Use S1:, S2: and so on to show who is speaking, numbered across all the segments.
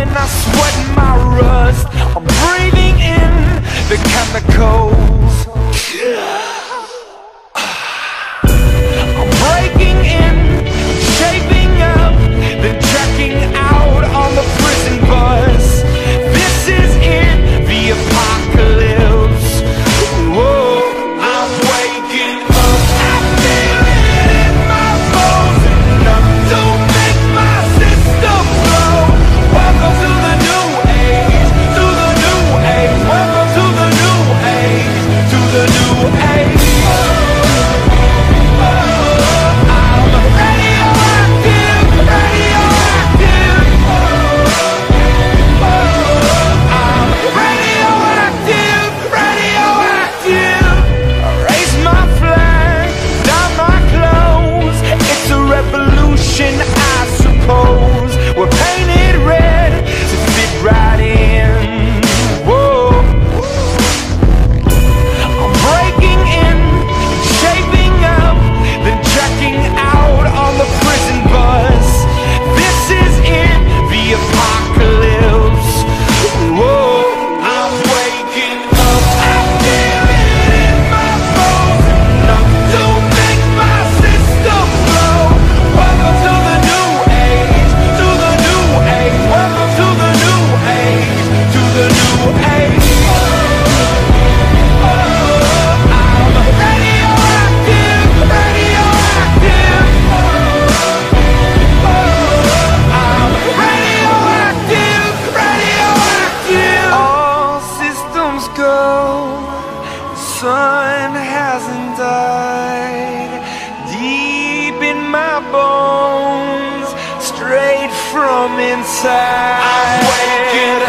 S1: when I sweat my rust. time hasn't died. Deep in my bones Straight from inside. I'm waking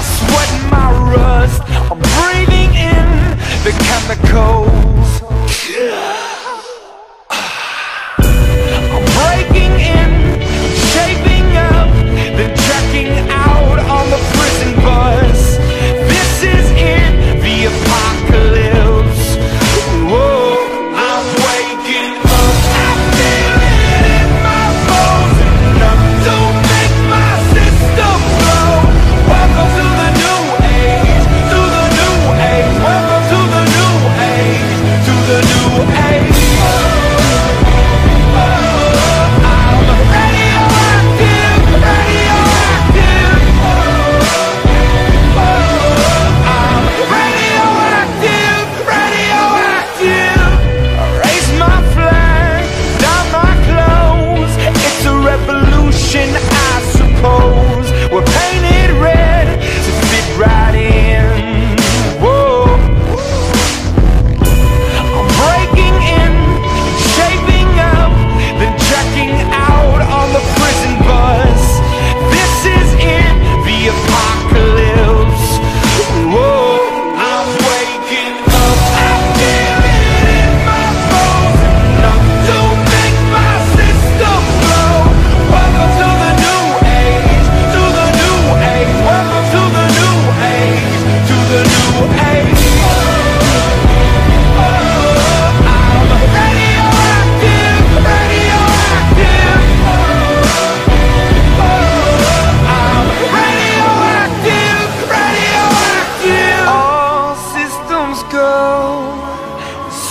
S1: ます。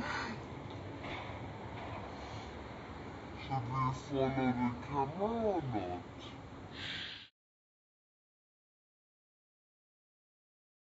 S1: to
S2: be followed a camera or not?